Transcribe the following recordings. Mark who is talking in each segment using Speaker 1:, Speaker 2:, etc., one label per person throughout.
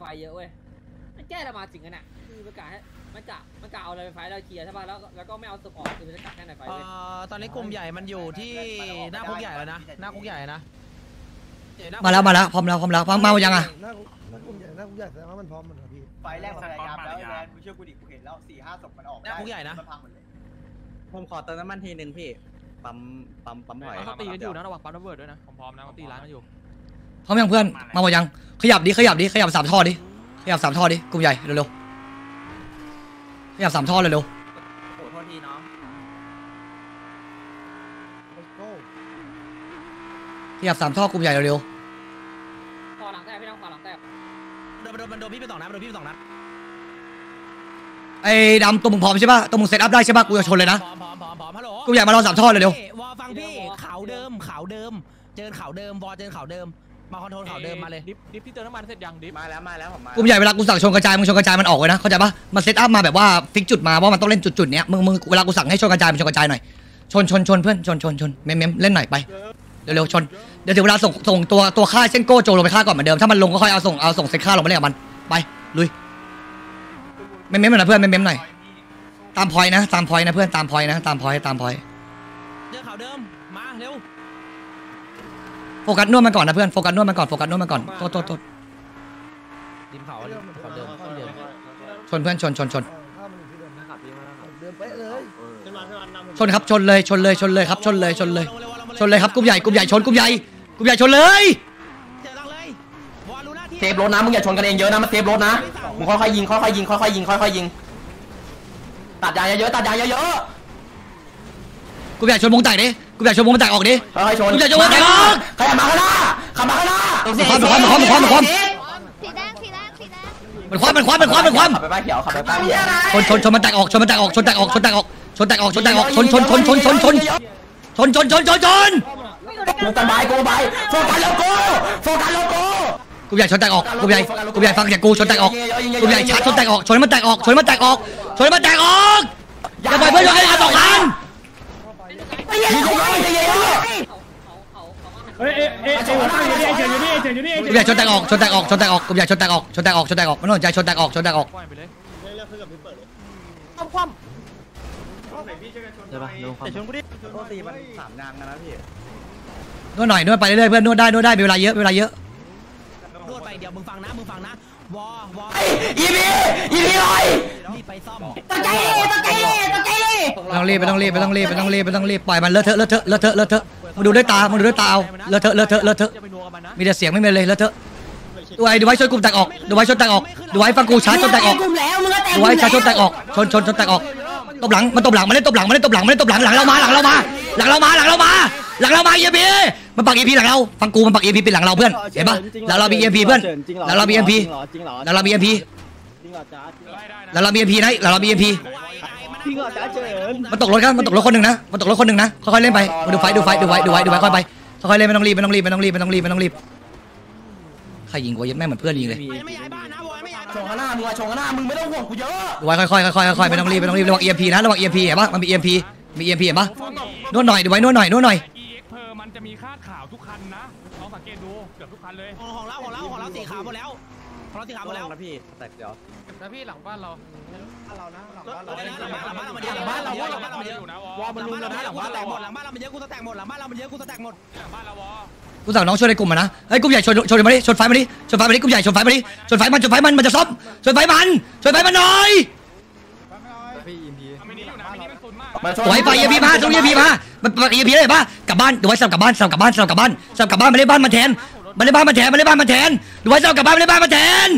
Speaker 1: ไฟเยอะเว้ยมันแก้ละมาจริงกันน่ะคือมันกะให้มันกะมันกะเอาอะไรไปไฟเราเคลียร์ใช่ป่ะแล้วแล้วก็ไม่เอาศพออกคือมันจะกะแค่ไหนไฟ
Speaker 2: เอ่
Speaker 1: เว้ย
Speaker 2: อตอนนี้กลุ่มใหญ่มันอยู่ที่หน้าคุกใหญ่แล้วนะ หน้าคุกใหญ่นะ
Speaker 3: มาแล้วมาแล้วพร้อมแล้วพร้อมแล้วพร้อมมายังอะ
Speaker 4: หน้าคุกหน้ากลุ่มใหญ่หน้ากลุ่มใหญ่แสดงว่ามันพร้อมหมดแล้วพี่
Speaker 5: ไฟแรกมันพยายามแล้วไอ้แมนมึงเชื่อกูดิกูเห็นแล้วสี่ห้าศพมันออก
Speaker 2: หน้าคุกใหญ่นะ
Speaker 5: มันพังหมดเลย
Speaker 6: ผมขอเติมน้ำมันทีนึงพี่ ปั๊ม ปั๊ม ปั๊มหอย
Speaker 7: เขาตีกันอยู่นะระหว่างปั๊มระเบิดด้วยนะ ผมพร้อมนะเขาตีร้านกันอยู่
Speaker 3: พร้อมยังเพื่อน มาหมดยัง ขยับดิขยับดิขยับสามท่อดิขยับสามท่อดิกลุ่มใหญ่เร็วๆขยับสามท่อเร็ว
Speaker 6: โอ้โทษทีน้อง
Speaker 4: Let's go
Speaker 3: ๆขยับสามท่อกลุ่มใหญ่เร็ว
Speaker 1: ขอหลังแตกพี่น้องขอหลังแตก
Speaker 2: โดนโดนมันโดนพี่ไปสองนัดมันโดนพี่ไปสองนัด
Speaker 3: ๆไอ้ดำตัวมึงพร้อมใช่ป่ะตัวมึงเซตอัพได้ใช่ป่ะกูจะชนเลยนะ
Speaker 2: พร้อมพร้อมพร้อมพร้อมฮัลโหล
Speaker 3: กลุ่มใหญ่มารอสามท่อเร็ว
Speaker 2: พี่วอฟังพี่เขาเดิมเขาเดิม เจอเขาเดิมวอเจอเขาเดิม มาคอนโทรลเขาเดิมมาเลย
Speaker 7: ดิฟดิฟที่เติมน้ำมันเสร็จยังดิฟ
Speaker 6: มาแล้วมาแล้วผมมา
Speaker 3: ๆกลุ่มใหญ่เวลากูสั่งชนกระจายมึงชนกระจายมันออกไว้นะเข้าใจป่ะมันเซตอัพมาแบบว่าฟิกจุดมาว่ามันต้องเล่นจุดๆเนี้ยมึงมึงเวลากูสั่งให้ชนกระจายมึงชนกระจายหน่อยชนชนชนเพื่อนชนชนชนเมมเมมเล่นหน่อยไปเร็วๆชนเดี๋ยวถึงเวลาส่งส่งตัวตัวค่าเส้นโก้โจลงไปค่าก่อนเหมือนเดิมถ้ามันลงก็ค่อยเอาส่งเอาส่งเซ็ตค่าลงไปเล่นกับมันไปลุยเมมเมมหน่อยเพื่อนเมมเมมหน่อยตามพอยนะตามพอยนะเพื่อนตามพอยนะตามพอยตามพอย
Speaker 2: เจอเขาเดิม มาเร็ว
Speaker 3: โฟกัสนวดมันก่อนนะเพื่อนโฟกัสนวดมันก่อนโฟกัสนวดมันก่อนโทษโทษโทษ
Speaker 2: ดิมเขาดิมเขาเดิมที่เดิม
Speaker 3: ชนเพื่อนชนชนชน
Speaker 4: เออถ้ามันอยู่ที่เดิมนะครับเดิมเป๊ะเลย
Speaker 3: ชนครับชนเลยชนเลยชนเลยครับชนเลยชนเลย ชนเลยครับกลุ่มใหญ่กลุ่มใหญ่ชนกลุ่มใหญ่กลุ่มใหญ่ชนเลย
Speaker 2: เจอตั้งเลยวอรู้หน้าที่
Speaker 6: save รถนะมึงอย่าชนกันเองเยอะนะมัน save รถนะมึงค่อยๆยิงค่อยๆยิงค่อยๆยิงค่อยๆยิงตัดยางเยอะๆตัดยางเยอะ
Speaker 3: กลุ่มใหญ่ชนวงแตกดิ กลุ่มใหญ่ชนวงแตกออกดิ
Speaker 6: ๆค่อยๆชน
Speaker 3: มึงอย่าชนกันเอง
Speaker 6: ขยับมาข้างหน้าขับมาข้างหน้า
Speaker 3: ความความความความความ
Speaker 8: สีแดงสีแดงสีแดง
Speaker 3: มันความมันความมันความมันความ
Speaker 6: ขับไปป้ายเขียวขับไปป้ายเขียว
Speaker 3: ชนชนชนมันแตกออกชนมันแตกออกชนแตกออกชนแตกออกชนแตกออกชนแตกออกชนชนชนชนชนชนชนชนชนชนชนชน
Speaker 6: กูกันบายกูบายโฟกัสโลโก้โฟกัสโลโก้
Speaker 3: กลุ่มใหญ่ชนแตกออกกลุ่มใหญ่กลุ่มใหญ่ฟังเสียงกูชนแตกออกกลุ่มใหญ่ชาร์จชนแตกออกชนให้มันแตกออกชนให้มันแตกออกชนให้มันแตกออกอย่าปล่อยเพื่อนโดนกันสองคัน
Speaker 6: ยิง เยอะยิงเยอะ
Speaker 9: เฮ้ยเอ๊ะเอ๊ะเอ๊ะตั้งอยู่นี่เฉินอยู่นี่เฉินอยู่นี่
Speaker 3: กลุ่มใหญ่ชนแตกออกชนแตกออกชนแตกออกกลุ่มใหญ่ชนแตกออกชนแตกออกชนแตกออกไม่ต้องสนใจชนแตกออกชนแตกออก
Speaker 7: ปล่อยไปเลย
Speaker 6: แต่ชนกูดิโทษทีมันสามนางนะพี่
Speaker 3: นวดหน่อยนวดไปเรื่อยๆเพื่อนนวดได้นวดได้มีเวลาเยอะมีเวลาเยอะ
Speaker 2: นวดไปเดี๋ยวมึงฟังนะมึง ฟังนะวอวอ
Speaker 6: อีพีอีพีลอย
Speaker 2: รีบไปซ่อม
Speaker 3: ไม่ต้องรีบไม่ต้องรีบไม่ต้องรีบไม่ต้องรีบไม่ต้องรีบปล่อยมันเลอะเทอะเลอะเทอะเลอะเทอะเลอะเทอะมึงดูด้วยตามึงดูด้วยตาเอาเลอะเทอะเลอะเทอะเลอะเทอะ
Speaker 7: จะไปนัวกับมันนะ
Speaker 3: มีแต่เสียงไม่มีเลยเลอะเทอะดูไอ้ดูไว้ชนกลุ่มแตกออกดูไว้ชนแตกออกดูไว้ฟังกูชาร์จชนแตกออกดูไว้ชาร์จชนแตกออกชนชนชนแตกออกตบหลังมันตบหลังมันเล่นตบหลังมันเล่นตบหลังมันเล่นตบหลังหลังเรามาหลังเรามาหลังเรามาหลังเรามาหลังเรามา MP มันปัก MP หลังเราฟังกูมันปัก MP เป็นหลังเราเพื่อนเห็นปะหลังเรามี MP เพื่อนหลังเรามี MP
Speaker 6: จริงเหรอ
Speaker 3: หลังเรามี MP
Speaker 6: จริงเหรอจ้า
Speaker 7: ได้ได้
Speaker 3: หลังเรามี MP นะหลังเรามี MP
Speaker 6: จริงเหรอจ้าเฉิน
Speaker 3: มันตกรถครับมันตกรถคนหนึ่งนะมันตกรถคนหนึ่งนะค่อยๆเล่นไปมาดูไฟดูไฟดูไว้ดูไว้ดูไว้ค่อยไปค่อยๆเล่นไม่ต้องรีบไม่ต้องรีบไม่ต้องรีบไม่ต้องรีบไม่ต้องรีบใครยิงกูยัดแม่งเหมือนเพื่อนยิงเลย
Speaker 2: ไม่ย้ายบ้านนะวอไม่ย้าย
Speaker 6: ชงข้างหน้ามึงอะชงข้างหน้ามึงไม่ต้องห่วงกูเยอะ
Speaker 3: ดูไว้ค่อยๆค่อยๆค่อยๆไม่ต้องรีบไม่ต้องรีบระวัง EMP นะระวัง EMP เห็นปะมันมี EMP มี EMP เห็นปะนวดหน่อยดูไว้นวดหน่อยนวดหน่อย
Speaker 7: จะมีคาดขาวทุกคันนะลองสังเกตดูเกือบทุกคันเลย
Speaker 2: ของของเราของเราของเราสีขาวหมดแล้วของเราสีขาวหมดแล้ว
Speaker 6: นะพี่แต่เดี๋ยว
Speaker 7: นะพี่หลังบ้านเรา
Speaker 2: หลังบ้านเรามันเยอะหลังบ้านเราเยอะหลังบ้านเรามันเยอะ
Speaker 7: วอลมันรุมแล้วนะหลังบ้านเรา
Speaker 2: หลังบ้านเรามันเยอะกูจะแตกหมดหลังบ้านเรามันเยอะกูจะแตกหมด
Speaker 7: หลังบ้านเราวอ
Speaker 3: กูสั่งน้องช่วยในกลุ่มมานะเฮ้ยกลุ่มใหญ่ชนชนมาดิชนไฟมาดิชนไฟมาดิกลุ่มใหญ่ชนไฟมาดิชนไฟมันชนไฟมันมันจะซ่อมชนไฟมันชนไฟมันหน่อย
Speaker 7: มินิอยู่นะมินิมันซุนมาก
Speaker 6: มาช
Speaker 3: สวยไป EMP มาต้อง EMP มันมัน EMP ได้ปะกลับบ้านดูไว้สลับกลับบ้านสลับกลับบ้านสลับกลับบ้านสลับกลับบ้านมาเล่นบ้านมาแทนมาเล่นบ้านมาแทนมาเล่นบ้านมาแทนดูไว้สลับกลับบ้านมาเล่นบ้านมาแทน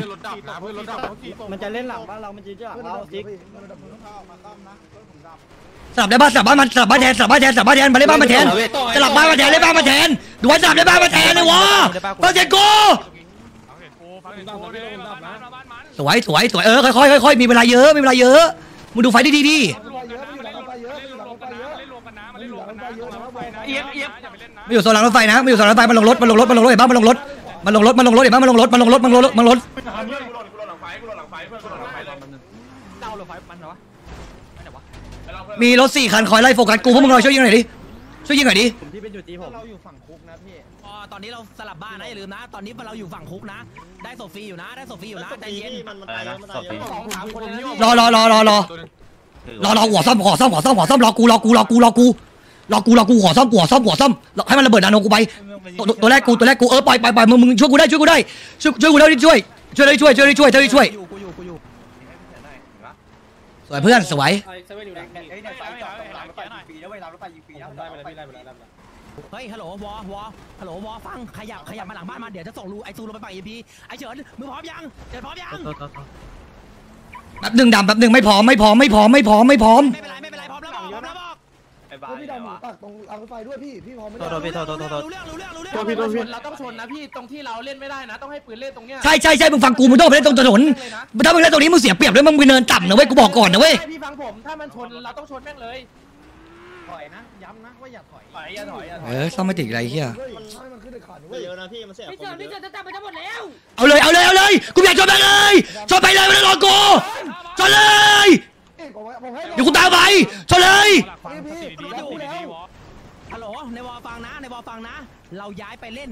Speaker 6: มันจะเล่นหลังบ้านเรา มันจะหลังเราจิ๊ก
Speaker 3: สลับได้บ้านสลับบ้านมันสลับบ้านแทนสลับบ้านแทนสลับบ้านแทนมาเล่นบ้านมาแทนสลับบ้านมาแทนเล่นบ้านมาแทนดูไว้สลับได้บ้านมาแทนเลยวะฟังเสียงกู
Speaker 7: ฟังเห็นเห็นกูเลยมาบ้านมันมาบ้านมัน
Speaker 3: สวยสวยสวยเออค่อยค่อยค่อยๆมีเวลาเยอะมีเวลาเยอะมึงดูไฟดีๆดิ
Speaker 7: อย่าไปเล่นนะ
Speaker 3: ไม่อยู่โซนหลังรถไฟนะไม่อยู่โซนหลังรถไฟมันลงรถมันลงรถมันลงรถเห็นปะมันลงรถมันลงรถมันลงรถเห็นปะมันลงรถมันลงรถมันลงรถมันลงรถ
Speaker 7: เดาหรือไฟมันเหรอวะไม่ไหนวะ
Speaker 3: มีรถสี่คันคอยไล่โฟกัสกูพวกมึงรอช่วยยิงหน่อยดิช่วยยิงหน่อยดิ
Speaker 4: ผมที่เป็นอยู่ตีผมเราอยู่ฝั่งคุกนะพี่
Speaker 2: อ๋อตอนนี้เราสลับบ้านนะอย่าลืมนะ ตอนนี้เราอยู่ฝั่งคุกนะ ได้โซฟีอยู่นะ ได้โซฟีอยู่นะใจเย็น
Speaker 4: มันมันตายเยอะมันตายเยอะ
Speaker 6: สองสามคนเลย
Speaker 3: รอรอรอรอรอรอรอหัวซ่อมหัวซ่อมหัวซ่อมหัวซ่อมรอกูรอกูรอกูรอกู รอกูรอกูหัวซ่อมหัวซ่อมหัวซ่อมให้มันระเบิดนาโนกูไปตัวตัวตัวแรกกูตัวแรกกูเออปล่อยปล่อยปล่อยมึงมึงช่วยกูได้ช่วยกูได้ช่วยช่วยกูได้ช่วยช่วยได้ช่วยช่วยได้ช่วยช่วยได้ช่วย
Speaker 2: อยู่กูอยู่กูอยู่
Speaker 3: สวยเพื่อนสวย
Speaker 1: ไอ้เซเว่นอยู่ไหน
Speaker 5: เฮ้ยเนี่ยไฟจอดตรงรางรถไฟยิงฟรีนะเว้ยรางรถไฟยิงฟรีนะ
Speaker 1: ได้ไปแล้วพี่ได้ไปแล้วได้ไปแล้ว
Speaker 2: เฮ้ยฮัลโหลวอวอฮัลโหลวอฟังขยับขยับมาหลังบ้านมาเดี๋ยวจะส่งรูไอซูลงไปฝั่งเอพีไอเฉินมึงพร้อมยังเฉินพร้อมยัง
Speaker 3: แป๊บหนึ่งดำแป๊บหนึ่งไม่พร้อมไม่พร้อมไม่พร้อมไม่พร้อมไม่พร้อม
Speaker 2: ไม่เป็นไรไม่เป็นไรพร้อมแล้วบอกพร้อมแล้วบอก
Speaker 4: พี่ดาวหมูตักตรงรางรถไฟด้วยพี่พี่พร้อมไม่
Speaker 2: รู้
Speaker 4: ได้
Speaker 2: เรื่องรู้เรื่องรู้เรื่องรู้เรื่อง
Speaker 6: เราต้องชนนะพี่ตรงที่เราเล่นไม่ได้นะต้องให้ปืนเล่นตรงเนี้ย
Speaker 3: ใช่ใช่ใช่มึงฟังกูมึงต้องไปเล่นตรงถนนถ้ามึงเล่นตรงนี้มึงเสียเปรียบด้วยมึงไปเนินต่ำนะเว้ยกูบอกก่อนนะเว้ย
Speaker 6: พี่ฟังผมถ้ามันชนเราต้องชนแม่งเลย
Speaker 4: ถอยนะย้ำนะว่าอย่าถอย
Speaker 6: ถอยอย่าถอยอย่าถ
Speaker 3: เอ
Speaker 6: อย
Speaker 3: อซ่อมไม่ติดอะไรเฮีย
Speaker 4: มันให้มันขึ้นในขาดเว้ยเยอะนะพี่มันเสีย
Speaker 1: พี่เจอพี่เจอจะจับไปทั้งหมดแล้ว
Speaker 3: เอาเลยเอาเลยเอาเลยกูอยากชนไปเลยชนไปเลยไม่ต้องรอกูชนเลย
Speaker 4: ผมให้
Speaker 3: เดี๋ยวกูตามไปชนเลย
Speaker 2: ฮัลโหลในวอฟังนะในวอฟังนะ เราย้ายไปเล่น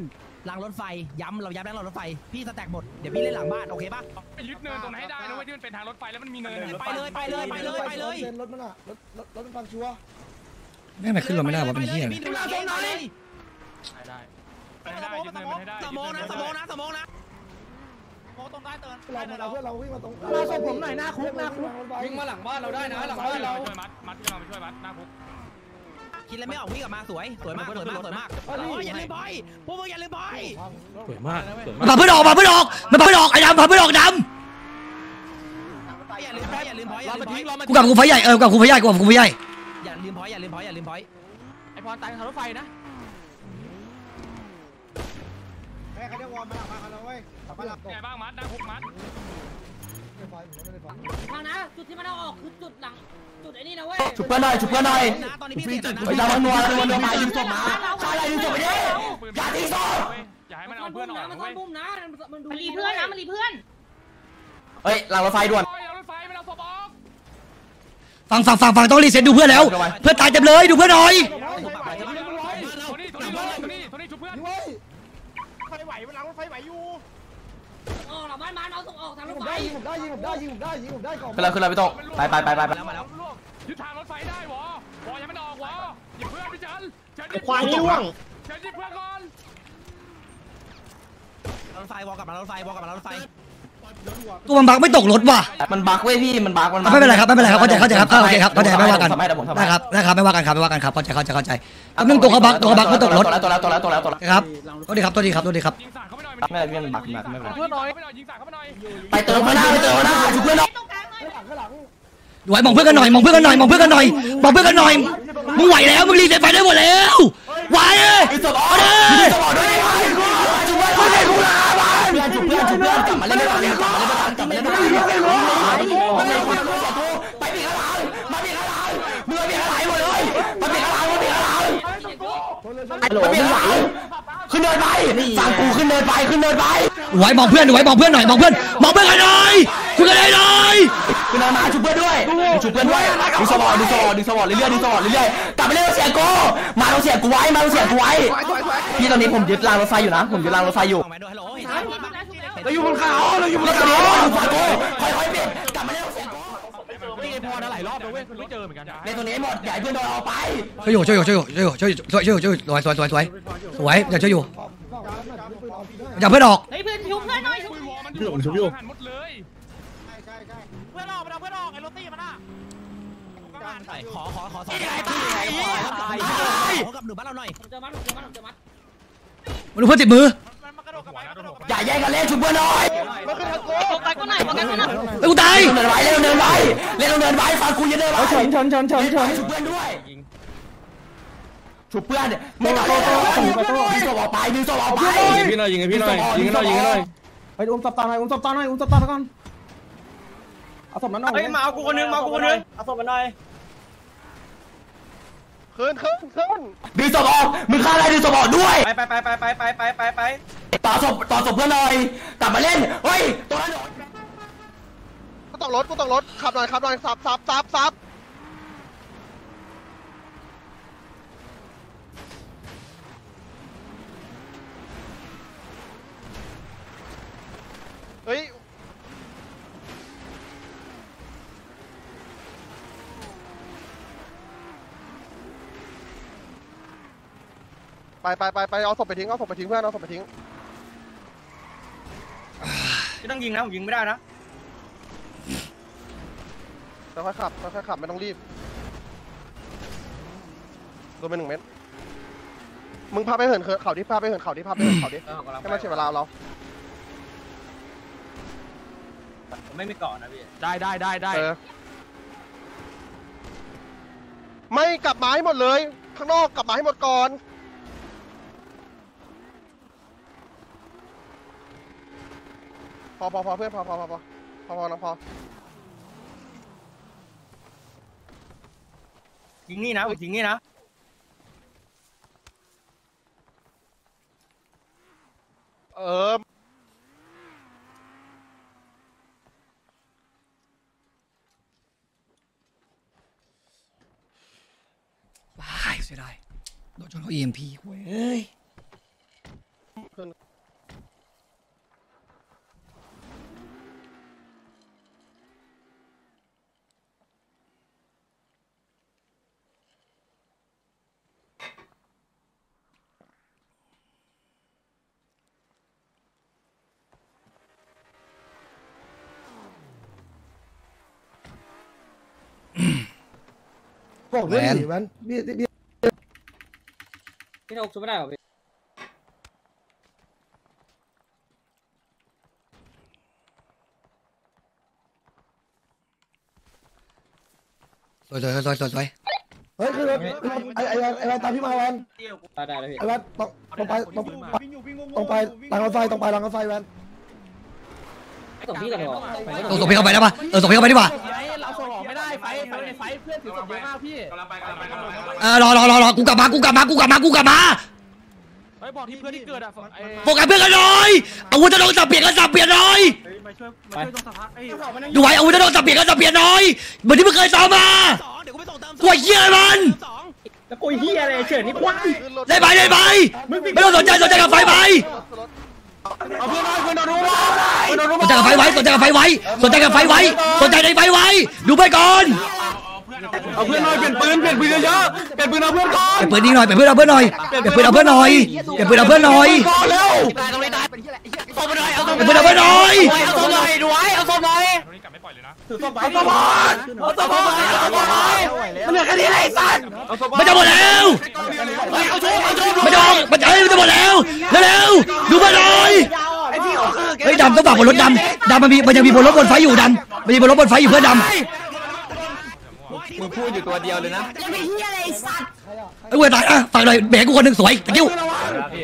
Speaker 2: รางรถไฟ ย้ำเราย้ายไปรางรถไฟ พี่สแต็กหมด เดี๋ยวพี่เล่นหลังบ้าน โอเคปะ
Speaker 7: ไปยึดเนินตรงไหนให้ได้นะเว้ยที่มันเป็นทางรถไฟแล้วมันมีเนิน
Speaker 2: ไปเลยไปเลยไปเลยไปเลย
Speaker 4: รถมันอะรถรถรถมันฟังชัว
Speaker 3: แม่งไม่ขึ้นรถไม่ได้วะเป็นเฮีย
Speaker 2: พี่ดูหลังเองไปเลย
Speaker 7: ได้ไปให้ได้ยึดเนินไปให้ได้
Speaker 2: สมองนะสมองนะ สมองนะ
Speaker 4: เราเพื่อนเราวิ่งมาตรง
Speaker 6: มาส่งผมหน่อยหน้าคุกหน้าคุก
Speaker 1: วิ่งมาหลังบ้านเราได้นะหลังบ้านเรา
Speaker 7: ช่วยมัดมัดที่เราไปช่วยมัดหน้าคุก
Speaker 2: คิดอะไรไม่ออกวิ่งกลับมาสวยสวยมากสวยมากสวยมากโอ้ยอย่าลืมบอยพวกมึงอย่าลืมบอย
Speaker 9: สวยมากสวยมาก
Speaker 3: มาเพื่อนออกมาเพื่อนออกมาเพื่อนออกไอ้ดำมาเพื่อนออกด
Speaker 2: อย่าลืมบอยอย่าลืมบอยอย่าลืมบอยำ
Speaker 3: กูกับกูไฟใหญ่เออกับกูไฟใหญ่กูกับกูไฟใหญ่
Speaker 2: อย่าลืมบอยอย่าลืมบอยอย่าลืมบอย
Speaker 6: ไอพรตายทางรถไฟนะ
Speaker 4: แม่เขาเรียกวอร์มมาหลังมาแล้วเว้ยมาหลัง
Speaker 7: ไงบ้างมัดหน้าคุกมัด
Speaker 4: ไม่ไฟไม่ได้ฟัง
Speaker 1: ทางนะจุดที่มันเอาออกคือจุดหลังจุดไอ้นี่นะเว้ย
Speaker 6: ฉุบเพื่อนหน่อยฉุบเพื่อนหน่อย
Speaker 2: นะตอนนี้พี่เสียนะ
Speaker 6: ไปดาวนัวนัวนัวมายิงศพมาใช่อะไรยิงศพไปดิอย่าตีศพ
Speaker 7: อย่าให้
Speaker 1: มั
Speaker 7: มันนเอา
Speaker 1: ซ่
Speaker 7: เพื่
Speaker 1: อ
Speaker 7: อน
Speaker 1: น
Speaker 7: อ
Speaker 1: มุ
Speaker 7: อ
Speaker 1: ม
Speaker 7: ก
Speaker 1: นะมัน
Speaker 7: เว้
Speaker 1: ซ่อยนมุมนะมันดู
Speaker 8: มันรีเพื่อนนะมันรีเพื่อน
Speaker 6: เฮ้ยหลังรถไฟด่วน
Speaker 7: เอารถไฟไม่เอาศพออก
Speaker 3: ฟังฟังฟังฟังต้องรีเซ็ตดูเพื่อนแล้ว เพื่อนตายเต็มเลยดูเพื่อนหน่อย
Speaker 7: โทนี่โทนี่โทนี่โทนี่ชุบเพื่อน
Speaker 4: นี่เว้ย
Speaker 6: ไฟไหวหลังรถไฟไหวอยู่
Speaker 1: มันมันเอาส่งออกทางรถ
Speaker 4: ผม
Speaker 1: ไฟ
Speaker 4: ได้ยิงผมได้ยิงผมได้ยิงผมได้ยิงผมได้ก่อน
Speaker 6: ขึ้นเลยขึ้นเลยไปโตไปไปไปไปไป
Speaker 2: แล้วมาแล้ว
Speaker 7: ยึดทางรถไฟได้วอวอยังไม่ออกหวอหยิบเพื่อนพี่จันเชิญ
Speaker 6: ควายนี่ล่วง
Speaker 7: เชิญยิบเพื่อนก่อน
Speaker 2: รถไฟวอลกลับมารถไฟวอลกลับมารถไฟ
Speaker 3: ตัวมันบักไม่ตกรถว่ะ
Speaker 6: มันบักเว้ยพี่มันบักมัน
Speaker 3: ไม่เป็นไรครับไม่เป็นไรครับเข้าใจเข้าใจครับเออโอเคครับเข้าใจไม่ว่ากันได้ครับได้ครับไม่ว่ากันครับไม่ว่ากันครับเข้าใจเข้าใจเข้าใจแป๊บนึงตัวเขาบักตัวเขาบักไม่ตกรถ
Speaker 6: ตัวแล้วตัวแล้วตัวแล้วตัวแล้วตัวแล้ว
Speaker 3: ครับตัวดีครับตัวดีครับตัวดีครับ
Speaker 7: เข้าไปหน่อย
Speaker 6: ไม่เป็นไรพี่มันบักบักไม่เป็นไร
Speaker 7: เพื่อนหน่อยยิงสาเข้าไปหน่อย
Speaker 6: ไปเติมมาหน้าไปเติมมาหน้าชุบเพื่อนหน้า
Speaker 8: งห
Speaker 4: ลังข้างหลัง
Speaker 3: ไหวมองเพื่อนกันหน่อยมองเพื่อนกันหน่อยมองเพื่อนกันหน่อยมองเพื่อนกันหน่อยมึงไหวแล้วมึงรีเซ็ตไฟได้หมดแล้วไหวเอ้ย
Speaker 6: มีสมอ
Speaker 3: เอาดิ
Speaker 6: มีสมองด้วยชุบเพื่อนชุบเพื่อนชุบเพื่อนชุบเพื่อนชุบเพื่อนกลับมาเล่นด้วยกันกลับมาเล่นด้วยกันกลับมาเล่นด้วยกันไปบีบข้างหลังมาบีบข้างหลังมึงมาบีบข้างหลังหมดเลยมาบีบข้างหลังมาบีบข้างหลัง
Speaker 4: ชนเลยน
Speaker 6: มาบีบข้างหลังขึ้ นเนินไปสั่งกูขึ้นเนินไปขึ้นเนินไป
Speaker 3: ไหวมองเพื่อนไหวมองเพื่อนหน่อยมองเพื่อนมองเพื่อนกันหน่อยคุยกันเลยหน่อย
Speaker 6: ขึ้นเนินมาชุบเพื่อนด้วยชุบเพื่อนด้วยดึงสวอดึงสวอดึงสวอเรื่อยๆดึงสวอเรื่อยๆกลับไปเล่นเสียกูมาเราเสียกูไว้มาเราเสียกูไว้พี่ตอนนี้ผมยึดรางรถไฟอยู่นะผมยึดรางรถไฟอยู่
Speaker 2: ฟังไหมด้วยฮัลโหลเห็น
Speaker 8: แล้ว
Speaker 2: ไหม
Speaker 8: ถูกแล้วถูกแล้ว
Speaker 6: เราอยู่บนเขาเราอยู่บนเขาฟังกูค่อยๆเปลี่ยนาย
Speaker 7: รอบแล้วเว้ยไม่เจอเหมือนกัน
Speaker 6: เล่นตัวนี้หมดใหญ่เพื่อนโดนเอาไป
Speaker 3: ช่วยอยู่ช่วยอยู่ช่วยอยู่ช่วยอยู่ช่วยอยู่ช่วยอยู่ช่วยอยู่สวยสวยสวยสวยสวยอย่าช่วยอยู่อย่าเพื่อนออก
Speaker 8: เฮ้ยเพื่อนชุบเพื่อนหน่อยชุบ
Speaker 7: คุยวอมันอยู่หันหมดเลย
Speaker 6: เพื่อนออกมาเพื่อนออกไอ้รถตี้มันอะ
Speaker 2: ขอขอขอสองขอกับหนูบ้านเราหน่อย
Speaker 1: ผมเจอมัดผมเจอมัดผมเจอมัด
Speaker 3: มาดูเพื่อนติดมือ
Speaker 6: อย่าแย่งกันเล่นชุบเพื่อนหน่อย
Speaker 8: โฟกัสกูหน่อยกัสกูหน่อย
Speaker 3: กูตาย
Speaker 6: เล่นเดินไว้เล่นเดินไว้เล่นเดินไว้ฟังกูอย่าเดินไว้เฉินเฉินเฉินเฉินเฉินชุบเพื่อนด้วยชุบเพื่อนไม่ต้องเล่นดึงศพออกไปดึงศพออกไป
Speaker 9: ยิงพี่หน่อยยิงพี่หน่อยยิงหน่อยยิงหน่อย
Speaker 4: ไปอุ้มตับตาหน่อยอุ้มตับตาหน่อยอุ้มตับตาก่อนเอาศพนั้นหน่อย
Speaker 5: เฮ้ยมาเอากูคนนึงมาเอากูคนนึงเอาศพมาหน่อย
Speaker 10: ขึ้นขึ้นขึ้น
Speaker 6: ดึงศพออกมึงฆ่าอะไรดึงศพออกด้วย
Speaker 5: ไปไปไปไปไปไปไปไปไป
Speaker 6: ต่อศพต่อศพเพื่อนหน่อยกลับมาเล่นเฮ้ยตัวนั้น
Speaker 10: กูตกรถกูตกรถขับหน่อยขับหน่อยซับซับซับซับเฮ้ย ไปไปไปไปเอาศพไปทิ้งเอาศพไปทิ้งเพื่อนเอาศพไปทิ้ง
Speaker 5: ไม่ต้องยิงนะผมยิงไม่ได้นะ
Speaker 10: ค่อยๆขับค่อยๆขับไม่ต้องรีบโดนไปหนึ่งเม็ดมึงพาไปเหินเขาที่พาไปเหินเขาที่พาไปเหินเขาดิ
Speaker 5: เออกำลัง
Speaker 10: ให้มันเสียเวลาเรา
Speaker 5: ผมไม่มีเกาะนะพี่
Speaker 7: ได้ได้ได้ได้
Speaker 10: เออไม่กลับมาให้หมดเลย ข้างนอกกลับมาให้หมดก่อน พอพอพอเพื่อนพอพอพอพอพอพอน้องพอ
Speaker 5: ยิงนี่นะผมยิงนี่นะ
Speaker 10: เออ
Speaker 3: ว้ายเสียดายโดนชนเขา EMP เว้ย
Speaker 4: บอกด้วยดิมันพี่พี่
Speaker 1: พี่โทกชุบไม่ได้หรอพี่
Speaker 3: สวยสวยสวยสวยสวย
Speaker 4: เฮ้ยคือไอ้ไอ้ไอ้ไอ้ตามพี่มาวัน
Speaker 1: ได้ได้เลยพี่
Speaker 4: ไอ้วันต้องต้องไปต้องต้องไปรางรถไฟต้องไปรางรถไฟวัน
Speaker 1: ส่งพี่กันเหรอ
Speaker 3: ส่งส่งพี่เข้าไปได้ปะเออส่งพี่เข้าไปดีกว่า
Speaker 7: เราส่งออก ไม่ได้ไฟไฟไฟเพื่อนถือศพเยอะมากพี่
Speaker 3: เออรอรอรอรอกูกลับมากูกลับมากูกลับมากูกลับมา
Speaker 7: เฮ้ยบอกที่เพื่อนที่เกิดอะไอ้
Speaker 3: โฟกัสเพื่อนกันหน่อยอาวุธจะโดนสับเปลี่ยนกันสับเปลี่ยนหน่อย
Speaker 7: มาช่วยมาช่วยตรงสะพานไอ้
Speaker 3: ดูไว้อาวุธจะโดนสับเปลี่ยนกันสับเปลี่ยนหน่อยเหมือนที่มึงเคยซ้อมมา
Speaker 2: สองเดี๋ยวกูไปส่งเติม
Speaker 3: กลัวเหี้ยอะไรมัน
Speaker 2: สอง
Speaker 9: แล้วกูเฮียอะไรเฉินนี่ควัก
Speaker 10: ขึ้นรถ
Speaker 3: ได้ไปได้ไปไม่ต้องสนใจสนใจกับไฟไป สนใจกับไฟไว้สนใจกับไฟไว้สนใจกับไฟไว้สนใจในไฟไว้ดูไปก่อน
Speaker 7: เอาเพื่อนน้อยเปลี่ยนปืนเปลี่ยนปืนเยอะเปลี่ยนปืนเอาเพื่อนก่อน
Speaker 3: เปลี่ยนปืนยิงหน่อยเปลี่ยนปืนเอาเพื่อนหน่อยเปลี่ยนปืนเอาเพื่อนหน่อยเปลี่ยนปืนเอาเพื่อนหน่อย
Speaker 7: ก่อนเร็ว
Speaker 3: เปลี่ยนปืนเอาเพื่อนหน่อย
Speaker 7: เอาศพหน่อยดูไว้เอาศพหน่อยเอาศพหน่อย เอาศพหน่อยเอาศพหน่อยมันเหลือแค่นี้เลยสัตว์เอาศพ
Speaker 3: มันจะหมดแล้ว
Speaker 7: เอาชุบเอาชุบ
Speaker 3: มันจะออกมันจะเฮ้ยมันจะหมดแล้วเร็วๆดูไปหน่อย
Speaker 7: ไอ้ที่เขาคือ
Speaker 3: เฮ้ยดำต้องฝากบนรถดำดำมันมีมันยังมีบนรถบนไฟอยู่ดำมันมีบนรถบนไฟอยู่เพื่อนดำ
Speaker 7: มึงพูดอยู่ตัวเดียวเลยนะ
Speaker 3: ไอ้เว้ยตายอะฝากหน่อยแบกกูคนหนึ่งสวยตะกิ้ว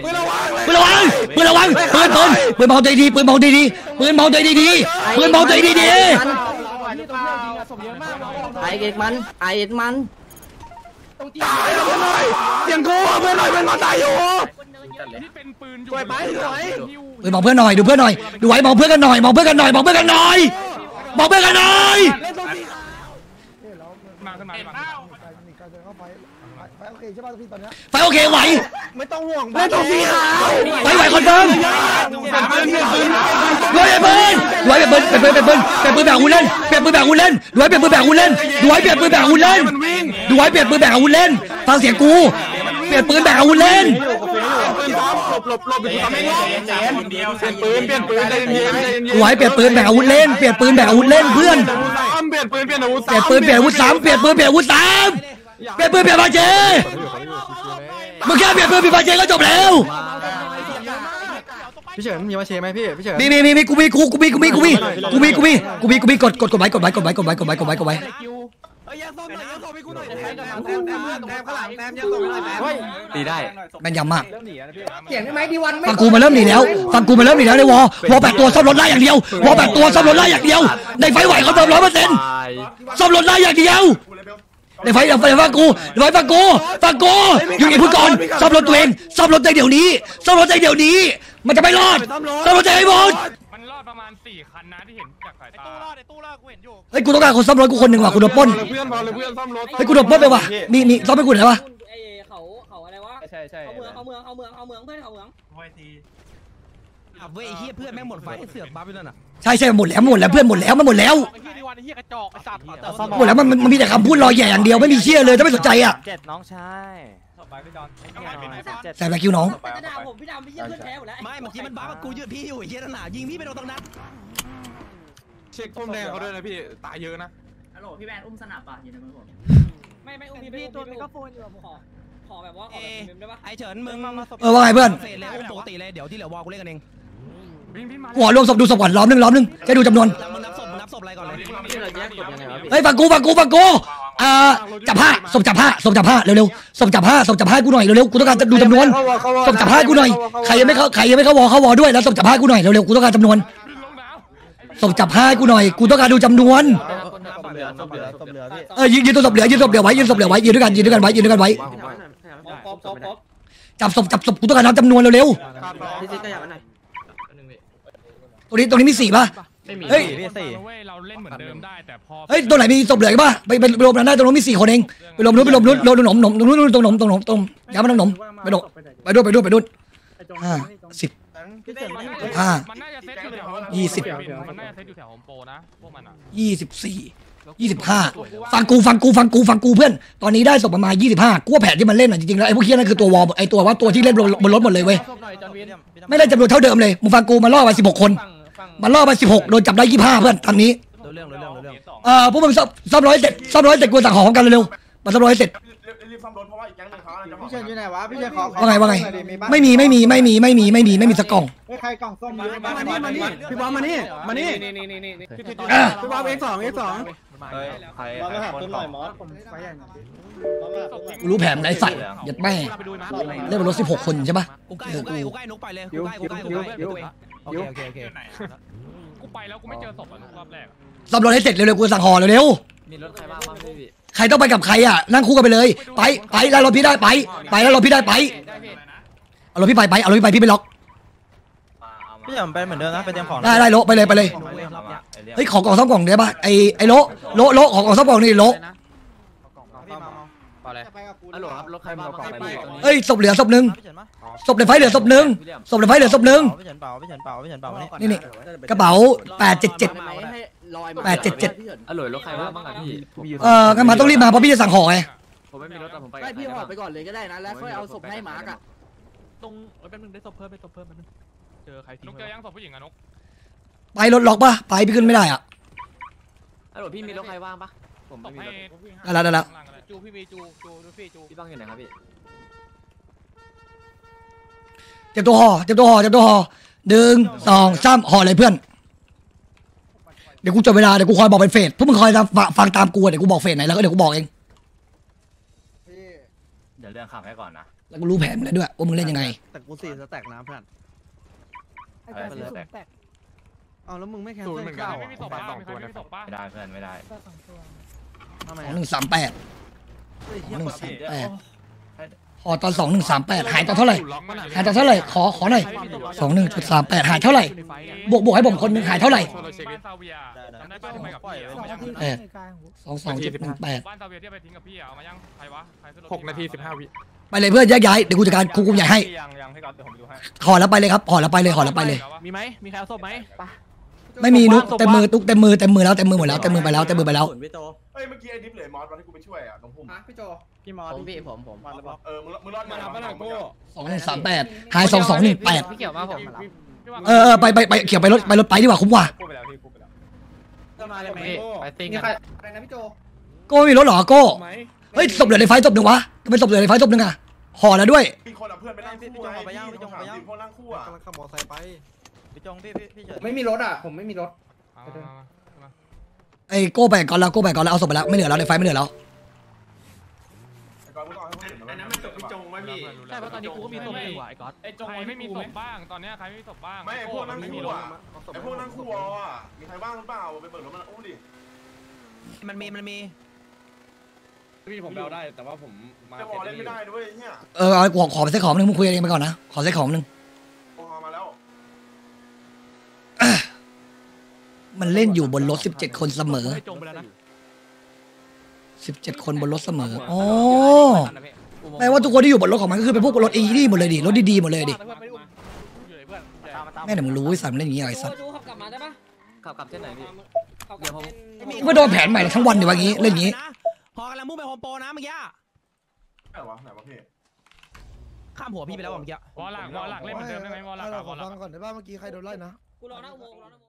Speaker 7: ปืนระวัง
Speaker 3: ปืนระวังปืนระวังปืนปืนปืนเมาใจดีปืนเมาใจดีปืนเมาใจดีดีปืนเมาใจดีดี
Speaker 6: ไอเอ็กมันไอเอ็กมัน
Speaker 7: เสียงกูเพื่อนหน่อยเพื่อนนอนตายอยู่
Speaker 3: ปืนมองเพื่อนหน่อยดูเพื่อนหน่อยดูไว้มองเพื่อนกันหน่อยมองเพื่อนกันหน่อยมองเพื่อนกันหน่อยมองเพื่อนกันหน่อย
Speaker 7: มาขึ้นมา
Speaker 4: เคใช่ป่ะพี่ตอนนี้
Speaker 3: fight โอเคไหว
Speaker 7: ไม่ต้องห่วงเล่นตรงสีขาว
Speaker 3: fight ไหว confirm เป
Speaker 7: ลี่ยนปืนเปลี่ยนปืน
Speaker 3: ดูไว้เป็นปืนดูไว้เป็นปืนเป็นปืนเป็นปืนเป็นปืนแบบอาวุธเล่นเปลี่ยนปืนแบบอาวุธเล่นดูไว้เปลี่ยนปืนแบบอาวุธเล่นดูไว้เปลี่ยนปืนแบบอาวุธเล่น
Speaker 7: มันวิ่ง
Speaker 3: ดูไว้เปลี่ยนปืนแบบอาวุธเล่นฟังเสียงกู เปลี่ยนปืนแบบอาวุธเล่น
Speaker 7: ปืนพร้อมหลบหลบหลบอยู่ทำเองเปลี่ยนปืนเปลี่ยนปืนใจเย็นใจเย็น
Speaker 3: ดูไว้เปลี่ยนปืนแบบอาวุธเล่นเปลี่ยนปืนแบบอาวุธเล่นเพื่อน
Speaker 7: เปลี่ยนปืนเปลี่ยนอาวุธ
Speaker 3: เปลี่ยนปืนเปลี่ยนอาวุธสามเปลี่ยนปืนเปลี่ยนอาวุธสาม เปลี่ยนปืนเปลี่ยนมาเจมึงแค่เปลี่ยนปืนเปลี่ยนมาเจก็จบแล้ว
Speaker 7: พี่เฉินมีมาเชไหมพี่พี่เฉิน
Speaker 3: นี่นี่นี่กูมีกูกูมีกูมีกูมีกูมีกูมีกูมีกูมีกดกดกดไว้กดไว้กดไว้กดไว้กดไว้กดไว้กดไว้
Speaker 7: ตีได้
Speaker 3: แม่นยำมาก
Speaker 6: แหนม
Speaker 3: ฟังกูมาเริ่มหนีแล้วฟังกูมาเริ่มหนีแล้วในวอวอแปดตัวซ่อมรถไล้อย่างเดียววอแปดตัวซ่อมรถไล่อย่างเดียวในไฟไหวเขาเติมร้อยเปอร์เซ็นต์ซ่อมรถไล่อย่างเดียว ในไฟในไฟฟังกูในไฟฟังกูฟังกูอยู่อย่าพูดก่อนซ่อมรถตัวเองซ่อมรถตัวเองเดี๋ยวนี้ซ่อมรถตัวเองเดี๋ยวนี้ มันจะไม่รอดซ่อมรถตัวเองให้หมด
Speaker 7: มันรอดประมาณ4คันนะที่เห็นจากสายตาตู้รอดไอ้ตู้รอดกูเห็นอยู่
Speaker 3: เฮ้ยกูต้องการคนซ่อมรถกูคนหนึ่งว่ะกูโดนปล้น
Speaker 7: เพื่อนพอเลยเพื่อนซ่อมรถ
Speaker 3: เฮ้ยกูโดนปล้นไปว่ะมีมีซ่อมให้กูหน่อยวะ
Speaker 1: ไอ้เขาเขาอะไรวะ
Speaker 7: ใช่ใช่
Speaker 1: เขาเมืองเขาเมืองเขาเมืองเขาเมืองเพื่อนเขาเมือง
Speaker 2: บเว้ยไอ้เฮียเพื่อนแม่งหมดไฟเสือกบัฟไปนั่นน่ะ
Speaker 3: ใช่ใช่หมดแล้วหมดแล้วเพื่อนหมดแล้วมันหมดแล้ว
Speaker 7: ไอ้เหี้ยดีวันไอ้เหี้ยกระจอกไอ้สัตว์
Speaker 3: หมดแล้วมันมันมันมีแต่คำพูดลอยแย่อย่างเดียวไม่มีเชี่ยเลยถ้าไม่สนใจอะ
Speaker 11: เจ็ดน้องชาย
Speaker 7: เจ็ด
Speaker 3: ใส่แบคิวน้อง
Speaker 1: แต่จะด่าผมพี่ดำพี่เยี่ยเพื่อนแพ้หมดแล้ว
Speaker 2: ไม่เมื่อกี้มันบัฟกูยืดพี่อยู่ไอ้เฮียนั่นน่ะยิงพี่ไปโดนตรงนั้น
Speaker 11: เช็คต้มแดงเขาด้วยนะพี่ตายเยอะนะ
Speaker 12: ฮัลโหลพี่แวนอุ้มสนับป่ะอยู่ในมือผม
Speaker 1: ไม่ไม่อุ้มพี่พี่ตัวเป็นก็โฟนอยู่ขอขอแบบว่าขอแบบเมมได้ปะ
Speaker 2: ไอ้เฉินมึง
Speaker 3: เออว่าไงเพื่อน
Speaker 2: เฟรเลยอุ้มปกติเลยเดี๋ยวที่เหลือวอลกูเล่นกันเอง
Speaker 3: กูขอรวมศพดูศพก่อนล้อมหนึ่งล้อมหนึ่งจะดูจำนวน
Speaker 2: มึงนับศพมึงนับศพอะไรก่อนเลย
Speaker 11: พี่เราแยกกดยังไงวะพี่
Speaker 3: เฮ้ยฟังกูฟังกูฟังกูอ่าจับผ้าศพจับผ้าศพจับผ้าเร็วๆศพจับผ้าศพจับผ้ากูหน่อยเร็วๆกูต้องการจะดูจำนวนศพจับผ้ากูหน่อยใครยังไม่เข้าใครยังไม่เข้าวอเข้าวอด้วยแล้วศพจับผ้ากูหน่อยเร็วๆกูต้องการจำนวนศพจับผ้ากูหน่อยกูต้องการดูจำนวน
Speaker 11: ศพเหลือศพเหลือศพเหลือพี่
Speaker 3: เออยืนยืนตัวศพเหลือยืนศพเหลือไว้ยืนศพเหลือไว้ยืนด้วยกันยืนด้วยกันไว้ยืนด้วยกันไว้
Speaker 1: ครบครบครบ
Speaker 3: จับศพจับศพกูต้องการนับจำนวนเร็ว
Speaker 11: พี่จิ๊กก็อยากอันไหน
Speaker 3: ๆ ตรงนี้ตรงนี้มีสี่ป่ะ
Speaker 11: ไม่มี
Speaker 3: เฮ้ย
Speaker 11: พี่สี่
Speaker 9: เว้ยเราเล่นเหมือนเดิมได้แต่พอ
Speaker 3: เฮ้ยตรงไหนมีศพเหลืออีกป่ะไปไปไปรวมกันได้ตรงนู้นมีสี่คนเองไปรวมนู้นไปรวมนู้นรวมหนมหนมตรงนู้นตรงหนมตรงหนมตรงย้ำมันตรงหนมไปดูไปด้วยไปด้วยไปด้วยห้าสิบห้า
Speaker 9: มันน่าจะเซตอยู่แถว
Speaker 3: ยี่สิบ
Speaker 9: มันน่าจะเซตอยู่แถวโฮมโปรนะพวกมันอะ
Speaker 3: ยี่สิบสี่ยี่สิบห้าฟังกูฟังกูฟังกูฟังกูเพื่อนตอนนี้ได้ศพประมาณยี่สิบห้ากูว่าแผนที่มันเล่นอะจริงๆแล้วไอ้พวกเคียนั่นคือตัววอลไอ้ตัวว่าตัวที่เล่นบนบนรถหมดเลยเว้ย ไม่ได้จำนวนเท่าเดิมเลย มึงฟังกูมันล่อไปสิบหกคน มันล่อไปสิบหกโดนจับได้ยี่ห้าเพื่อนตอนนี้
Speaker 2: รู้เรื่องรู้เรื่องรู้เรื่อง
Speaker 3: เออพวกมึงซ่อมซ่อมร้อยเสร็จซ่อมร้อยเสร็จกูสั่งของกันเร็วๆมาซ่อมร้อยเสร็จ
Speaker 5: รีบซ่อมรถเพราะว่าอีกอย่างหนึงเขาจะ
Speaker 4: พี่เฉินอยู่ไหนวะพี่เฉินขอ
Speaker 3: ว่าไงว่าไงไม่มีไม่มีไม่มีไม่มีไม่มีไม่มีสักกล่อง
Speaker 4: เฮ้ยใครกล่องส้มเยอะมานี่มานี่พี่บอลมานี่มานี่
Speaker 1: นี่นี่นี่นี่นี่
Speaker 3: เออ
Speaker 4: พี่บอลเอ็กสองเอ็กสอง
Speaker 11: เฮ้ยใคร
Speaker 4: บอลมาหา
Speaker 11: คน
Speaker 4: ต้นห
Speaker 11: ต่
Speaker 4: น่
Speaker 11: อ
Speaker 4: อยมอสผมไปอย่าง
Speaker 3: กูรู้แผนมึงไอ้สัตว์ยัดแม่เล่นบนรถสิบหกคนใช่ปะ
Speaker 2: กูใกล้กูใกล้กูใกล้นุกไปเลยกูใกล้กูใกล้กูใกล้ กูใกล้โอเคโอเคโอเค
Speaker 9: กูไปแล้วกูไม่เจอศพอะรอบแรก
Speaker 3: ซ่อมรถให้เสร็จเร็วๆกูสั่งห่อเร็ว
Speaker 11: มีรถใครบ้างบ้างพี่
Speaker 3: ๆใครต้องไปกับใครอะนั่งคู่กันไปเลย ไปไปแล้วรถพี่ได้ไป ไปแล้วรถพี่ได้ไปเอารถพี่ไปไปเอารถพี่ไปพี่ไปล็อก
Speaker 11: พี่อย่าไปเหมือนเดิมนะไปเตรียมของ
Speaker 3: ได้ได้โละไปเลยไปเลย เฮ้ยขอกล่องซ่อมกล่องได้ปะไอไอโละโละโละขอกล่องซ่อมกล่องนี่โละ
Speaker 11: อะไร ฮัลโหลครับรถใครบ้างใครไปตรงนี้
Speaker 3: เฮ้ยศพเหลือศพหนึ่งศพในไฟเหลือศพหนึ่งศพในไฟเหลือศพหนึ่ง
Speaker 11: พี่เฉินเป่าพี่เฉินเป่าพี่เฉินเป่านี่
Speaker 3: นี่นี่กระเป๋าแปดเจ็ดเจ็ดแปดเจ็ดเจ็ด
Speaker 11: ฮัลโหลรถใครบ้างบ้างพี่
Speaker 3: เอองั้นมาต้องรีบมาเพราะพี่จะสั่งห่อไง
Speaker 11: ผมไม่มีรถแต่ผมไป
Speaker 12: ไม่พี่ห่อไปก่อนเลยก็ได้นะแล้วค่อยเอาศพให้มาร์กอะ
Speaker 9: ตรงแป๊บนึงได้ศพเพิ่มได้ศพเพิ่มแป๊บนึงเจอใครทิ้งนกเจอยังศพผู้หญิงอะนก
Speaker 3: ไปรถล็อกปะไปพี่ขึ้นไม่ได้อะ
Speaker 11: ฮัลโหลพี่มีรถใครว่างปะ ผม
Speaker 9: ศ
Speaker 11: ไม่
Speaker 9: พ
Speaker 11: มี
Speaker 9: ให้
Speaker 11: รถ
Speaker 3: ได้แล้วได้แล้ว
Speaker 9: จูพี่มีจูจูดูพี่จู
Speaker 11: พี่บ้างอยู่ไหนครับพี่
Speaker 3: เจ็บตัวห่อเจ็บตัวห่อเจ็บตัวห่อหนึ่งสองสามห่อเลยเพื่อน เดี๋ยวกูจดเวลา เดี๋ยวกูคอยบอกเป็นเฟสพวกมึงคอยฟังฟังตามกูอะเดี๋ยวกูบอกเฟสไหนแล้วก็เดี๋ยวกูบอกเอง
Speaker 11: เดี๋ยวเรื่องขับให้ก่อนนะ
Speaker 3: แล้วกูรู้แผนมึงแล้วด้วยว่ามึงเล่นยังไง
Speaker 4: แต่กูสี่สแต็กนะเพื่อน
Speaker 11: อะไรเพื่อน
Speaker 4: เอาแล้วมึงไม่แคน
Speaker 9: ศูน
Speaker 4: เซิ
Speaker 9: ย์
Speaker 4: ล
Speaker 9: เหมือนกัน
Speaker 4: เก้า
Speaker 9: ไม่มีศพบ้างมีใครไม่มีศพบ้าง
Speaker 11: ไม่ได้เพื่อนไม่ได้
Speaker 4: ทำไม
Speaker 3: สองหนึ่งสามแปดหนึ่งสามแปดห่อตอนสองหนึ่งสามแปดหายตอนเท่าไหร่
Speaker 9: ล็อกมันอะ
Speaker 3: หายตอนเท่าไหร่ ขอขอหน่อยสองหนึ่งจุดสามแปดหายเท่าไหร่ บวกบวกให้ผมคนหนึงหายเท่าไหร่
Speaker 9: บ้านซาเวียจำได้ป้าที่ไปกับพี่อะเอามายัง
Speaker 3: แปดสองสองจุดหนึ่งแปด
Speaker 9: บ้านซาเวียที่ไปทิ้งกับพี่อะเอามายังใครวะใครขึ้นรถ
Speaker 11: หกนาทีสิบห้าวิ
Speaker 3: ไปเลยเพื่อนแยกย้ายเดี๋ยวกูจัดการคุมคุมใหญ่ให้
Speaker 11: ยังยังให้ก่อนเดี๋ยวผมดูให้
Speaker 3: ห่อแล้วไปเลยครับห่อแล้วไปเลยห่อแล้วไปเลย
Speaker 7: มีไหมมีใครเอาศพไหม
Speaker 3: ไม่มีนุกเต็มมือตุกเต็มมือเต็มมือแล้วเต็มมือหมดแล้วเต็มมือไปแล้วเต็มมือไปแล้ว
Speaker 5: เฮ้ยเมื่อกี้ไอ้ดิฟเหลือมอสตอนที่กูไปช่วยอะตรงพุ่ม
Speaker 4: พี่โจ
Speaker 11: พี่มอสพี่ผมผม
Speaker 5: เออมึงมึงรอดมาทำอะไรกู
Speaker 3: สองหนึ่งสามแปดหายสองสองหนึ่งแปด
Speaker 11: พี่เกี่ยวมาผม
Speaker 3: เออเออไปไปไปเขียวไปรถไปรถไปดีกว่าคุ้มกว่า
Speaker 5: พูดไปแล้วพี่พูดไปแล้ว
Speaker 4: จะมาเลยไหม
Speaker 11: ไปติ้ง
Speaker 4: นี่ใครอะไรนะพี่โจ
Speaker 3: โก้ไม่มีรถเหรอโก้เฮ้ยศพเหลือในไฟศพหนึ่งวะทำไมศพเหลือในไฟศพหนึ่งอะห่อแล้วด้วย
Speaker 5: มีคนเอาเพื่อนไปนั่งคู่ไงพี่ต้องถามดิพวกนั่งคู่อะ
Speaker 4: กำลังขับมอไซค์ไป
Speaker 11: พี่จงพี่พี่พี่เฉิน
Speaker 4: ไม่มีรถอะ ผมไม่มีรถ
Speaker 9: เอามามามา
Speaker 3: ไอ้โก้ไปก่อนแล้วโก้ไปก่อนแล้วเอาศพไปแล้วไม่เหลือแล้วในไฟไม่เหลือแล้ว
Speaker 5: ไอ้ก้อนมึงต้องเอาให้คนอื่นมา
Speaker 12: อันนั้นมันจบพี่จงไหมพี่
Speaker 9: ใช่เพราะตอนนี้กูก็มีศพหนึ่งว่ะไอ้ก๊อตใครไม่มีศพบ้างตอนเนี้ยใครไม่มีศพบ้าง
Speaker 5: ไม่ไอ้พวกนั่งคู่อะไอ้พวกนั่งคู่อะ มีใครบ้างหรือเปล่าไปเปิดรถมันอุ้มดิ
Speaker 2: มันมีมันมี
Speaker 9: พี่ผมเดาได้แต่ว่าผมมา
Speaker 5: จะบอกเล่นไม่ได้ด้วยเนี่ย
Speaker 3: เออเอาขอขอไปเซ็ตของหนึ่งมึงคุยกันเองไปก่อนนะขอเซ็ตของหนึ่ง
Speaker 5: โอฮามาแล้ว
Speaker 3: มันเล่นอยู่บนรถสิบเจ็ดคนเสมอ
Speaker 7: ให้จงไปแล้วนะ
Speaker 3: สิบเจ็ดคนบนรถเสมออ๋อแปลว่าทุกคนที่อยู่บนรถของมันก็คือเป็นพวกรถอีนี่หมดเลยดิรถดีๆหมดเลยดิ
Speaker 7: เพื่อนไม่ได้อุ้มอยู่ไหนเพื่อน
Speaker 11: ตามมา
Speaker 3: แม่เดี๋ยวมึงรู้ไอ้สัตว์มันเล่นอย่างงี้อะไร
Speaker 1: จู
Speaker 3: สัตว์
Speaker 1: จูขับกลับมาได้ปะ
Speaker 7: ขับกลับเส้นไหนพี่
Speaker 1: ขับกลับเส้น
Speaker 3: ไม่โดนแผนใหม่ทั้งวันเดี๋ยวอย่างงี้เล่นอย่างงี้
Speaker 2: พอกำลังมุ่งไปโฮมโปรนะเมื่อกี้
Speaker 5: ไหนวะไหนวะพี่
Speaker 2: ข้ามหัวพี่ไปแล้วเมื่อกี้
Speaker 9: วอลหลักวอลหลักเล่นเหมือนเดิมได้ไหมวอลหลักกับวอลหลัก
Speaker 1: กูรอหน้าอุโมงค์รอหน้าอุโมงค์